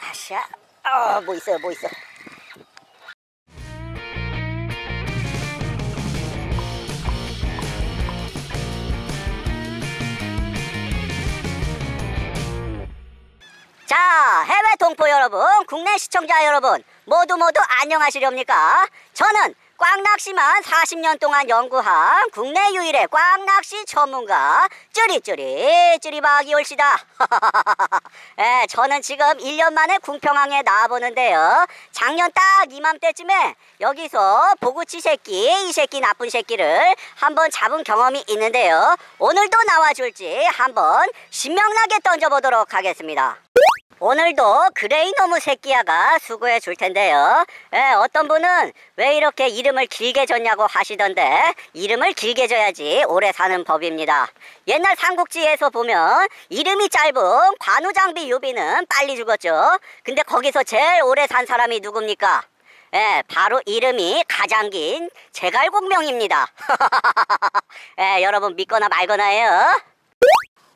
아샤. 아, 뭐 있어요, 뭐 있어. 자, 해외 동포 여러분, 국내 시청자 여러분, 모두 모두 안녕하시렵니까? 저는 꽝낚시만 40년 동안 연구한 국내 유일의 꽝낚시 전문가 쭈리쭈리 쭈리박이 올시다. 예, 저는 지금 1년 만에 궁평항에 나와보는데요. 작년 딱 이맘때쯤에 여기서 보구치 새끼, 이 새끼 나쁜 새끼를 한번 잡은 경험이 있는데요. 오늘도 나와줄지 한번 신명나게 던져보도록 하겠습니다. 오늘도 그레이노무 새끼야가 수고해 줄 텐데요. 예, 어떤 분은 왜 이렇게 이름을 길게 졌냐고 하시던데 이름을 길게 져야지 오래 사는 법입니다. 옛날 삼국지에서 보면 이름이 짧은 관우장비 유비는 빨리 죽었죠. 근데 거기서 제일 오래 산 사람이 누굽니까? 예, 바로 이름이 가장 긴 제갈공명입니다. 예, 여러분 믿거나 말거나예요.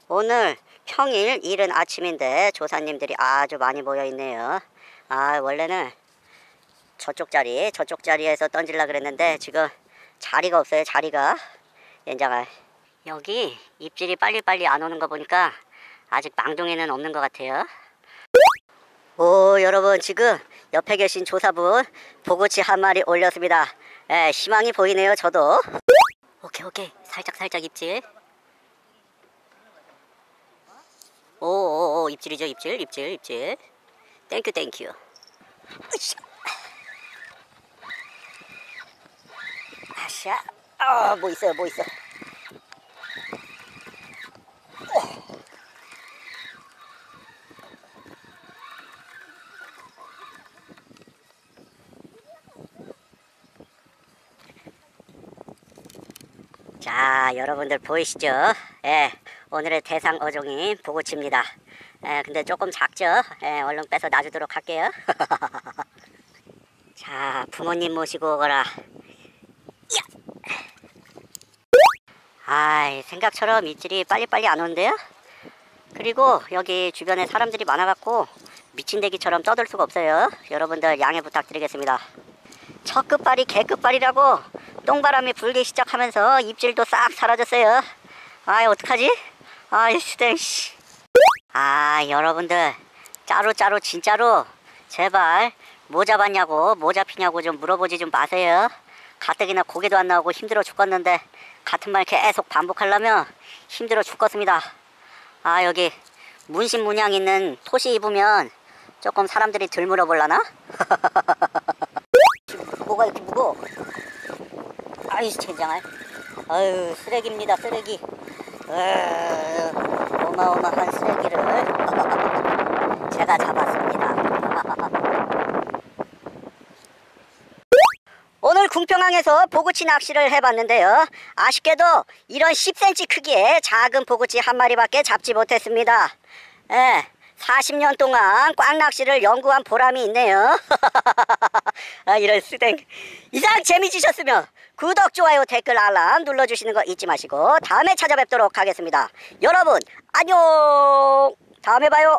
오늘 평일 이른 아침인데 조사님들이 아주 많이 모여 있네요. 아 원래는 저쪽 자리 저쪽 자리에서 던질라 그랬는데 지금 자리가 없어요 자리가 연장아 여기 입질이 빨리빨리 안 오는 거 보니까 아직 망동에는 없는 것 같아요. 오 여러분 지금 옆에 계신 조사분 보구치 한 마리 올렸습니다. 에, 희망이 보이네요 저도. 오케이 오케이 살짝 살짝 입질. 오오오 입질이죠 입질 입질 입질. Thank you thank you 으쌰. 아샤. 아뭐 있어요 뭐 있어 자 여러분들 보이시죠? 예 오늘의 대상 어종이 보고치입니다. 예 근데 조금 작죠? 예 얼른 빼서 놔주도록 할게요. 자 부모님 모시고 오거라. 아이 생각처럼 입질이 빨리빨리 안 오는데요? 그리고 여기 주변에 사람들이 많아갖고 미친 대기처럼 떠들 수가 없어요. 여러분들 양해 부탁드리겠습니다. 첫 끝발이 개 끝발이라고 똥바람이 불기 시작하면서 입질도 싹 사라졌어요. 아이 어떡하지? 아이 스댕 씨. 아 여러분들 짜로짜로 진짜로 제발 뭐 잡았냐고 뭐 잡히냐고 좀 물어보지 좀 마세요. 가뜩이나 고개도 안 나오고 힘들어 죽겠는데 같은 말 계속 반복하려면 힘들어 죽겠습니다. 아 여기 문신 문양 있는 토시 입으면 조금 사람들이 덜 물어볼라나? 뭐가 이렇게 무거워? 아이 젠장할 아유 쓰레기입니다 쓰레기 어마어마한 쓰레기를 제가 잡았습니다 오늘 궁평항에서 보구치 낚시를 해봤는데요 아쉽게도 이런 10cm 크기의 작은 보구치 한 마리밖에 잡지 못했습니다 예. 40년 동안 꽝 낚시를 연구한 보람이 있네요. 아, 이런 쓰댕. 이상 재미지셨으면 구독, 좋아요, 댓글, 알람 눌러주시는 거 잊지 마시고 다음에 찾아뵙도록 하겠습니다. 여러분, 안녕! 다음에 봐요.